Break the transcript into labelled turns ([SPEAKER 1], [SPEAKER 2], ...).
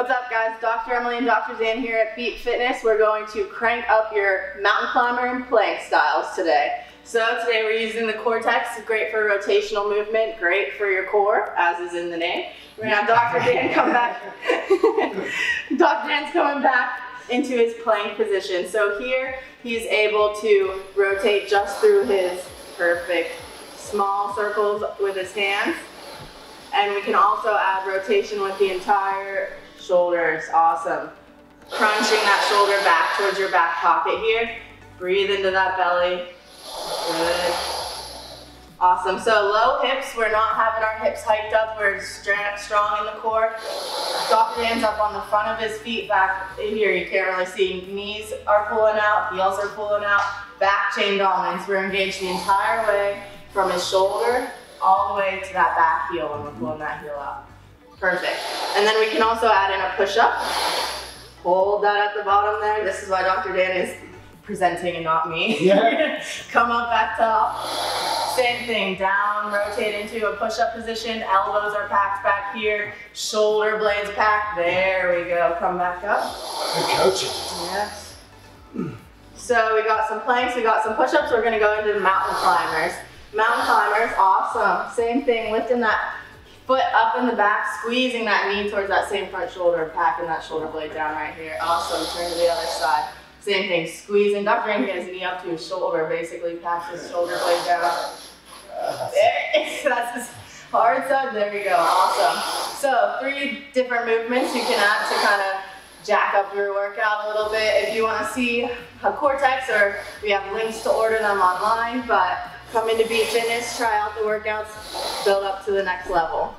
[SPEAKER 1] What's up guys? Dr. Emily and Dr. Dan here at Beat Fitness. We're going to crank up your mountain climber and plank styles today. So today we're using the CoreTex, great for rotational movement, great for your core, as is in the name. We're gonna have Dr. Dan come back. Dr. Dan's coming back into his plank position. So here he's able to rotate just through his perfect small circles with his hands. And we can also add rotation with the entire shoulders. Awesome. Crunching that shoulder back towards your back pocket here. Breathe into that belly. Good. Awesome. So low hips, we're not having our hips hiked up. We're strong in the core. Dr. Dan's up on the front of his feet back here. You can't really see. Knees are pulling out, heels are pulling out. Back chain dominance. We're engaged the entire way from his shoulder all the way to that back heel and we're pulling that heel out. Perfect. And then we can also add in a push-up. Hold that at the bottom there. This is why Dr. Dan is presenting and not me.
[SPEAKER 2] Yeah.
[SPEAKER 1] Come up back top. Same thing, down, rotate into a push-up position. Elbows are packed back here. Shoulder blades packed. There we go. Come back up.
[SPEAKER 2] Good coaching.
[SPEAKER 1] Yes. So we got some planks, we got some push-ups. We're gonna go into the mountain climbers. Mountain climbers, awesome. Same thing, lifting that foot up in the back, squeezing that knee towards that same front shoulder, packing that shoulder blade down right here. Awesome, turn to the other side. Same thing, squeezing, Dr. Rankin his knee up to his shoulder, basically packs his shoulder blade down. There, that's his hard side, there we go, awesome. So three different movements you can add to kind of jack up your workout a little bit. If you want to see a CoreTex or we have links to order them online, but come into Beat Fitness, try out the workouts, build up to the next level.